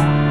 Bye.